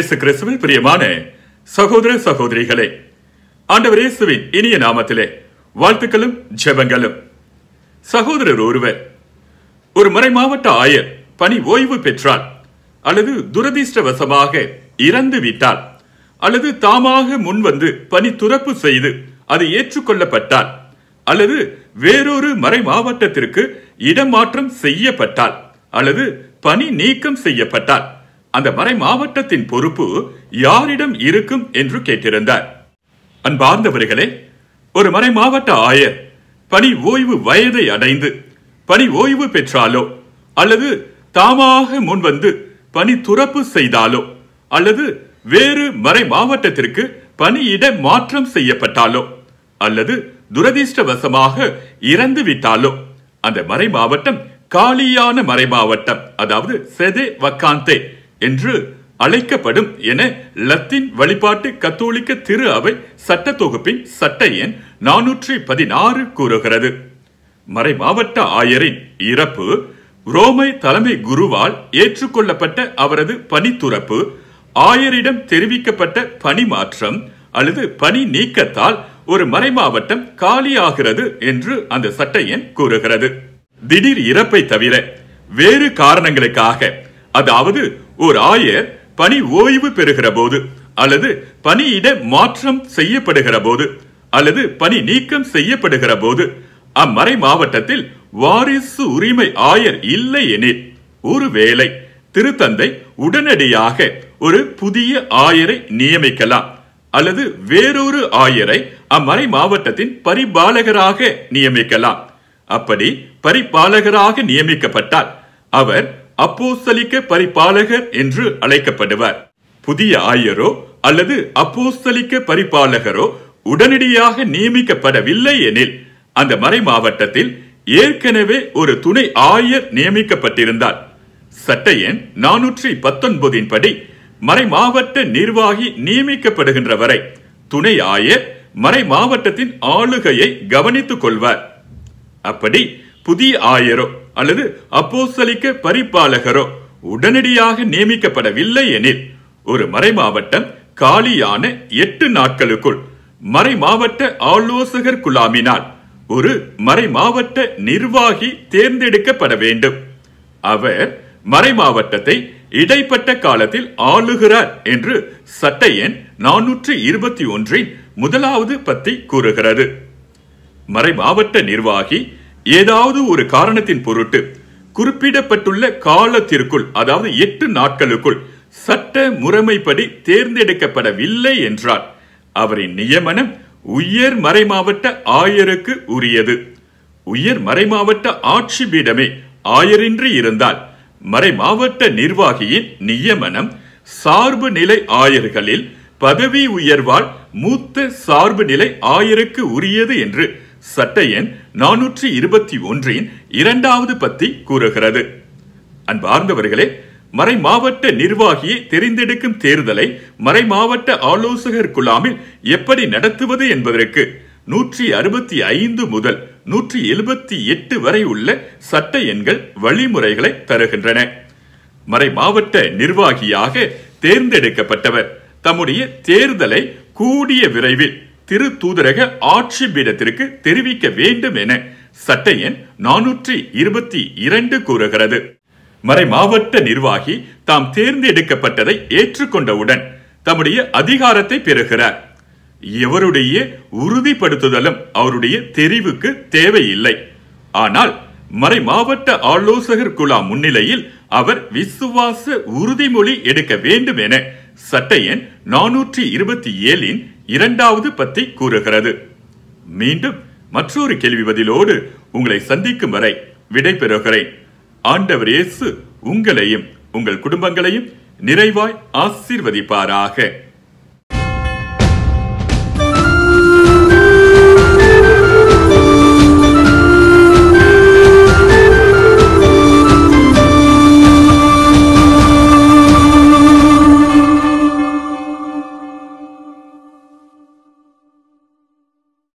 இயேசு கிறிஸ்துவில் பிரியமான சகோதர சகோதரிகளே ஆண்டவர் இயேசுவின் இனிய நாமத்திலே வாழ்த்துக்களும் ஜெபங்களும். சகோதரர் ஒருவர் ஒரு மறை மாவட்ட ஆயர் பணி ஓய்வு பெற்றால் அல்லது துரதிர்ஷ்டவசமாக இறந்து விட்டால் அல்லது தாமாக முன்வந்து பணி துறப்பு செய்து அது ஏற்றுக்கொள்ளப்பட்டால் அல்லது வேறொரு மறை மாவட்டத்திற்கு இடமாற்றம் செய்யப்பட்டால் அல்லது பணி நீக்கம் செய்யப்பட்டால் அந்த மறை மாவட்டத்தின் பொறுப்பு யாரிடம் இருக்கும் என்று கேட்டிருந்தார். அன்பார்ந்தவர்களே ஒரு மறை மாவட்ட ஆயர் பணி ஓய்வு வயதை அடைந்து பணி ஓய்வு பெற்றாலோ அல்லது தாமாக முன்வந்து பணி துறப்பு செய்தாலோ அல்லது வேறு மறை மாவட்டத்திற்கு பணியிட மாற்றம் செய்யப்பட்டாலோ அல்லது துரதிர்ஷ்டவசமாக இறந்து விட்டாலோ அந்த மறை மாவட்டம் காலியான மறை மாவட்டம் அதாவது செதே வக்காந்தே என்று அழைக்கப்படும் என லத்தீன் வழிபாட்டு கத்தோலிக்க திரு அவை சட்ட தொகுப்பின் சட்ட எண் நானூற்றி பதினாறு கூறுகிறது. மறைமாவட்ட ஆயரின் இறப்பு ரோமை தலைமை குருவால் ஏற்றுக்கொள்ளப்பட்ட அவரது பணித்துறப்பு ஆயரிடம் தெரிவிக்கப்பட்ட பணி மாற்றம் அல்லது பணி நீக்கத்தால் ஒரு மறைமாவட்டம் காலியாகிறது என்று அந்த சட்ட எண் கூறுகிறது. திடீர் இறப்பை தவிர வேறு காரணங்களுக்காக அதாவது ஒரு ஆயர் பணி ஓய்வு பெறுகிற போது அல்லது பணியிட மாற்றம் செய்யப்படுகிற போது அல்லது பணி நீக்கம் செய்யப்படுகிற போது அம்மறை மாவட்டத்தில் வாரிசு உரிமை ஆயர் இல்லை எனில் ஒருவேளை திருத்தந்தை உடனடியாக ஒரு புதிய ஆயரை நியமிக்கலாம் அல்லது வேறொரு ஆயரை அம்மறை மாவட்டத்தின் பரிபாலகராக நியமிக்கலாம். அப்படி பரிபாலகராக நியமிக்கப்பட்டால் அவர் அப்போஸ்தலிக்க பரிபாலகர் என்று அழைக்கப்படுவார். புதிய ஆயரோ அல்லது அப்போஸ்தலிக்க பரிபாலகரோ உடனடியாக நியமிக்கப்படவில்லை எனில் அந்த மறை மாவட்டத்தில் ஏற்கனவே ஒரு துணை ஆயர் நியமிக்கப்பட்டிருந்தார். சட்ட எண் நானூற்றி பத்தொன்பதின் படி மறை மாவட்ட நிர்வாகி நியமிக்கப்படுகின்ற வரை துணை ஆயர் மறை மாவட்டத்தின் ஆளுகையை கவனித்துக் கொள்வார். அப்படி புதிய ஆயரோ அல்லது அப்போசலிக்க பரிபாலகரோ உடனடியாக நியமிக்கப்படவில்லை எனில் ஒரு மறைமாவட்டம் காலியான எட்டு நாட்களுக்குள் மறைமாவட்ட ஆலோசகர் குழாமினால் ஒரு மறைமாவட்ட நிர்வாகி தேர்ந்தெடுக்கப்பட வேண்டும். அவர் மறைமாவட்டத்தை இடைப்பட்ட காலத்தில் ஆளுகிறார் என்று சட்ட எண் நானூற்று இருபத்தி ஒன்றின் முதலாவது பத்தி கூறுகிறது. மறைமாவட்ட நிர்வாகி ஏதாவது ஒரு காரணத்தின் பொருட்டு குறிப்பிடப்பட்டுள்ள காலத்திற்குள் அதாவது எட்டு நாட்களுக்குள் சட்ட முறைமைப்படி தேர்ந்தெடுக்கப்படவில்லை என்றார். அவரின் நியமனம் உயர் மறைமாவட்ட ஆயருக்கு உரியது. உயர் மறைமாவட்ட ஆட்சி பீடமே ஆயரின்றி இருந்தால் மறைமாவட்ட நிர்வாகியின் நியமனம் சார்பு நிலை ஆயர்களில் பதவி உயர்வால் மூத்த சார்பு நிலை ஆயருக்கு உரியது என்று சட்ட எண் நானூற்றி இருபத்தி ஒன்றின் இரண்டாவது பத்தி கூறுகிறது. அன்பார்ந்தவர்களே மறை மாவட்ட நிர்வாகியை தெரிந்தெடுக்கும் தேர்தலை மறை மாவட்ட ஆலோசகர் குழாமில் எப்படி நடத்துவது என்பதற்கு நூற்றி அறுபத்தி ஐந்து முதல் நூற்றி எழுபத்தி எட்டு வரை உள்ள சட்ட எண்கள் வழிமுறைகளை தருகின்றன. மறை மாவட்ட நிர்வாகியாக தேர்ந்தெடுக்கப்பட்டவர். தம்முடைய தேர்தலை கூடிய விரைவில் திரு தூதரக ஆட்சி பீடத்திற்கு தெரிவிக்க வேண்டும் என சட்ட எண் நானூற்றி இருபத்தி இரண்டு கூறுகிறது. மறை மாவட்ட நிர்வாகி தாம் தேர்ந்தெடுக்கப்பட்டதை ஏற்றுக்கொண்டவுடன் தம்முடைய அதிகாரத்தை பெறுகிறார். எவருடைய உறுதிப்படுத்துதலும் அவருடைய தெரிவுக்கு தேவையில்லை. ஆனால் மறை மாவட்ட ஆலோசகர் குழா முன்னிலையில் அவர் விசுவாச உறுதிமொழி எடுக்க வேண்டும் என சட்ட எண் நானூற்றி இருபத்தி ஏழின் இரண்டாவது பத்தி கூறுகிறது. மீண்டும் மற்றொரு கேள்வி பதிலோடு உங்களை சந்திக்கும் வரை விடைபெறுகிறேன். ஆண்டவர் இயேசு உங்களையும் உங்கள் குடும்பங்களையும் நிறைவாய் ஆசீர்வதிப்பாராக.